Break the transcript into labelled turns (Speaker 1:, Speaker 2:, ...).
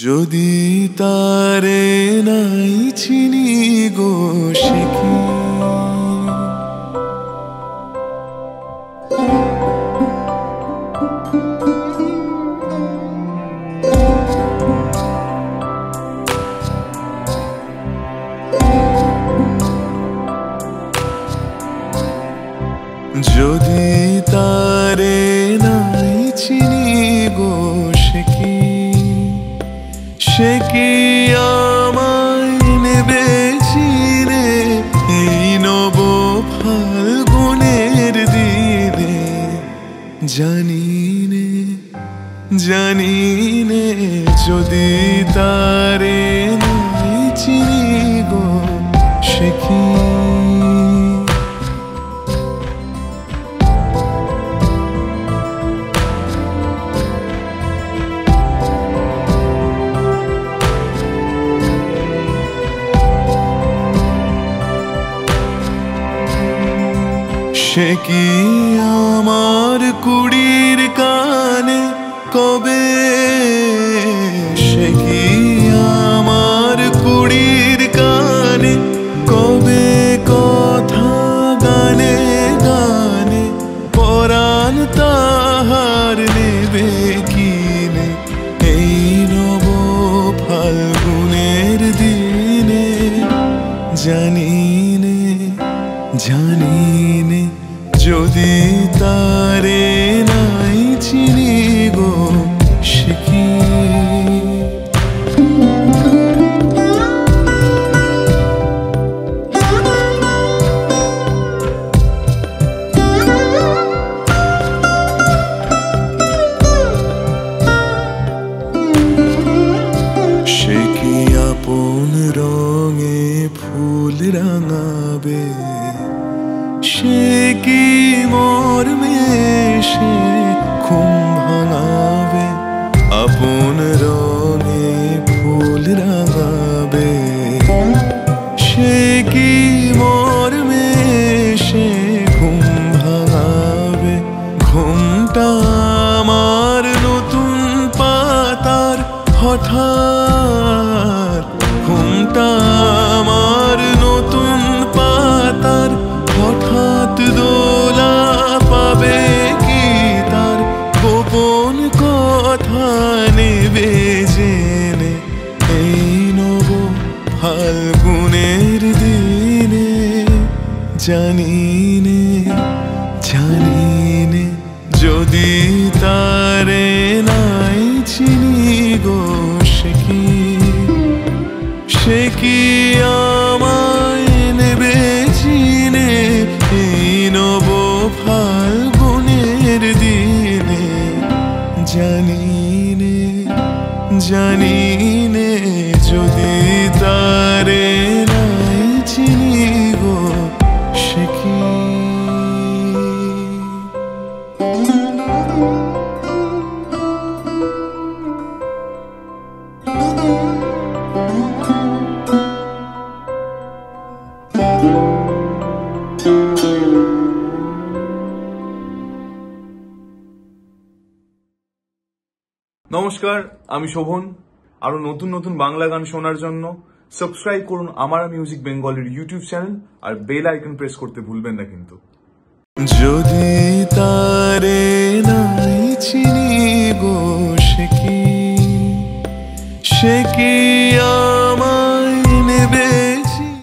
Speaker 1: যদি তারে নাই চিনি গো কি যদি তারে সে কি আমায় নেবে চিনে এই নব ফাল্গুনের দিনে? জানি নে যদি তারে চিনি গো, সে কি সে কি আমার কুড়ির কানে? কবে সে কি আমার কুড়ির কানে? কবে কথা গানে গানে? পরাণ তাহার নেবে কিনে? এই নব ফাল্গুনের দিনে জানি জানি যদি তারে নাই চিনি গো কি আপন রঙে ফুল রাঙাবে? সে কি মর্মে সে ঘুম ভাঙাবে? আপন রঙে ফুল রাঙাবে। সে কি মর্মে নেবে জেনে এই নব ফাল্গুনের দিনে জানিনে জানিনে যদি তারে নাই চিনি গো, সে কি সে কি জানি যদি
Speaker 2: নমস্কার, আমি শোভন। আরও নতুন নতুন বাংলা গান শোনার জন্য সাবস্ক্রাইব করুন আমার মিউজিক বেঙ্গলের ইউটিউব চ্যানেল আর বেল আইকন প্রেস করতে ভুলবেন না কিন্তু।
Speaker 1: যদি তারে